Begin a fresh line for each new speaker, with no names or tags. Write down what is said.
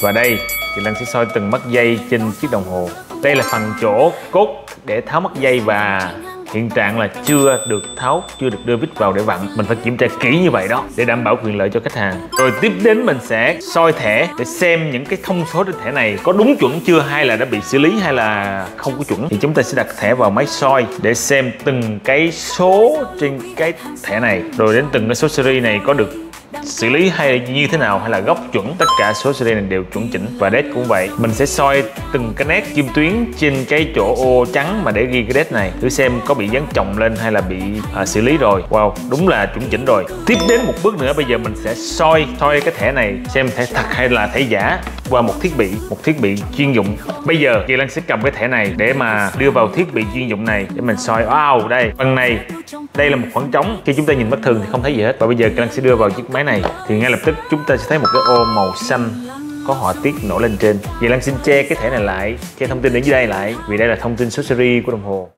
và đây thì Lan sẽ soi từng mắt dây trên chiếc đồng hồ. Đây là phần chỗ cốt để tháo mắt dây và hiện trạng là chưa được tháo, chưa được đưa vít vào để vặn. Mình phải kiểm tra kỹ như vậy đó để đảm bảo quyền lợi cho khách hàng. Rồi tiếp đến mình sẽ soi thẻ để xem những cái thông số trên thẻ này có đúng chuẩn chưa hay là đã bị xử lý hay là không có chuẩn. Thì chúng ta sẽ đặt thẻ vào máy soi để xem từng cái số trên cái thẻ này. Rồi đến từng cái số series này có được xử lý hay như thế nào hay là góc chuẩn tất cả số series này đều chuẩn chỉnh. Và đét cũng vậy mình sẽ soi từng cái nét kim tuyến trên cái chỗ ô trắng mà để ghi cái đét này thử xem có bị dán chồng lên hay là bị à, xử lý rồi. Wow đúng là chuẩn chỉnh rồi. Tiếp đến một bước nữa bây giờ mình sẽ soi soi cái thẻ này xem thẻ thật hay là thẻ giả qua một thiết bị một thiết bị chuyên dụng. Bây giờ chị Lan sẽ cầm cái thẻ này để mà đưa vào thiết bị chuyên dụng này để mình soi. Wow đây phần này đây là một khoảng trống. Khi chúng ta nhìn mắt thường thì không thấy gì hết. Và bây giờ Lan sẽ đưa vào chiếc máy này. Thì ngay lập tức chúng ta sẽ thấy một cái ô màu xanh có họa tiết nổi lên trên. Vậy Lan xin che cái thẻ này lại, che thông tin ở dưới đây lại. Vì đây là thông tin số series của đồng hồ.